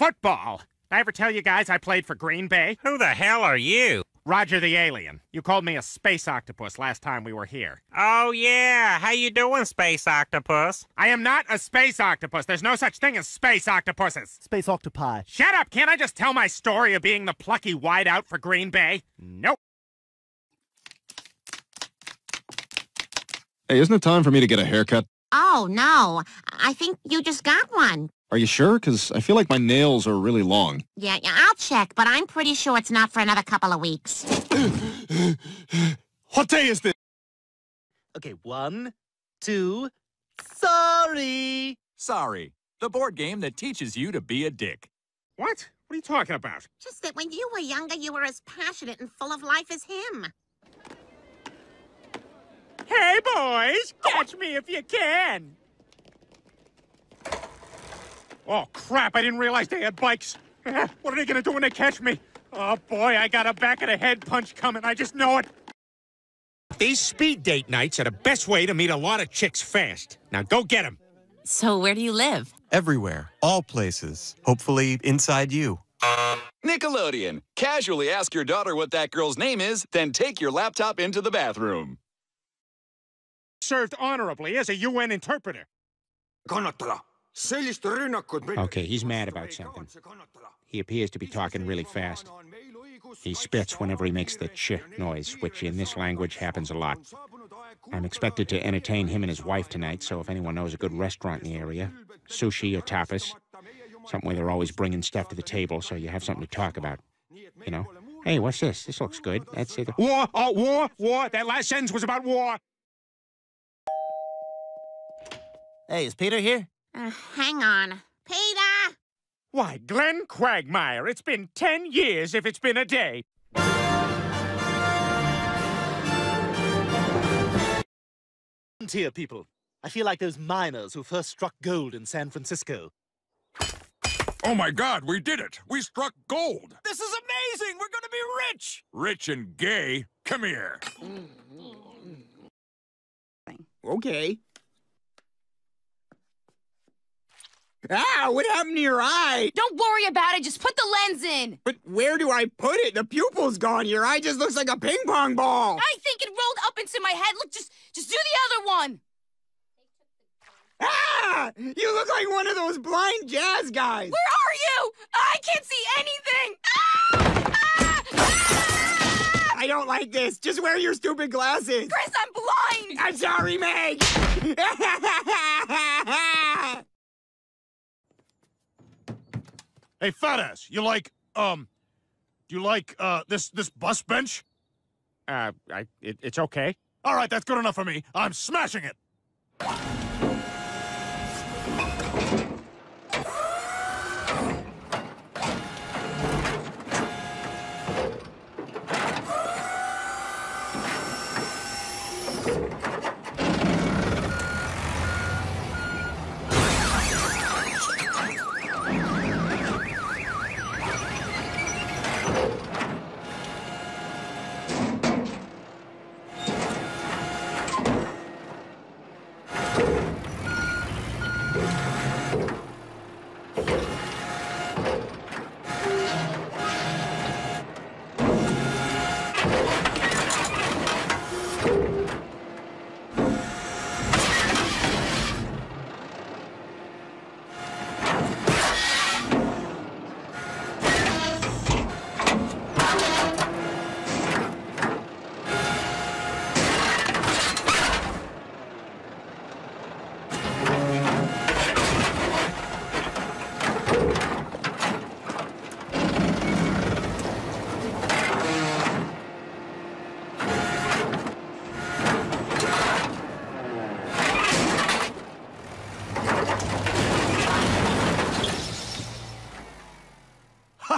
Football. Did I ever tell you guys I played for Green Bay? Who the hell are you? Roger the Alien. You called me a space octopus last time we were here. Oh, yeah. How you doing, Space Octopus? I am not a space octopus. There's no such thing as space octopuses. Space octopi. Shut up! Can't I just tell my story of being the plucky wideout for Green Bay? Nope. Hey, isn't it time for me to get a haircut? Oh, no. I think you just got one. Are you sure? Because I feel like my nails are really long. Yeah, yeah, I'll check, but I'm pretty sure it's not for another couple of weeks. what day is this? Okay, one, two, sorry. Sorry, the board game that teaches you to be a dick. What? What are you talking about? Just that when you were younger, you were as passionate and full of life as him. Hey, boys! Catch me if you can! Oh, crap, I didn't realize they had bikes. Eh, what are they gonna do when they catch me? Oh, boy, I got a back of the head punch coming. I just know it. These speed date nights are the best way to meet a lot of chicks fast. Now go get them. So, where do you live? Everywhere, all places. Hopefully, inside you. Nickelodeon. Casually ask your daughter what that girl's name is, then take your laptop into the bathroom. Served honorably as a UN interpreter. Okay, he's mad about something. He appears to be talking really fast. He spits whenever he makes the ch noise, which in this language happens a lot. I'm expected to entertain him and his wife tonight, so if anyone knows a good restaurant in the area, sushi or tapas, something where they're always bringing stuff to the table so you have something to talk about. You know? Hey, what's this? This looks good. That's it. War! Oh, war! War! That last sentence was about war! Hey, is Peter here? Uh, hang on. Peter! Why, Glenn Quagmire, it's been ten years if it's been a day. Frontier people. I feel like those miners who first struck gold in San Francisco. Oh my god, we did it! We struck gold! This is amazing! We're gonna be rich! Rich and gay? Come here. Okay. Ah, what happened to your eye? Don't worry about it. Just put the lens in. But where do I put it? The pupil's gone. Your eye just looks like a ping pong ball. I think it rolled up into my head. Look, just just do the other one. Ah! You look like one of those blind jazz guys. Where are you? I can't see anything. Ah! Ah! Ah! I don't like this. Just wear your stupid glasses. Chris, I'm blind. I'm sorry, Meg. Hey, fat ass, you like, um, do you like, uh, this, this bus bench? Uh, I, it, it's okay. All right, that's good enough for me. I'm smashing it.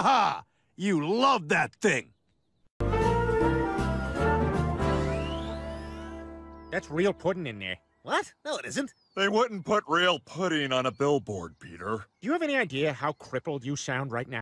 Ha! You love that thing! That's real pudding in there. What? No, it isn't. They wouldn't put real pudding on a billboard, Peter. Do you have any idea how crippled you sound right now?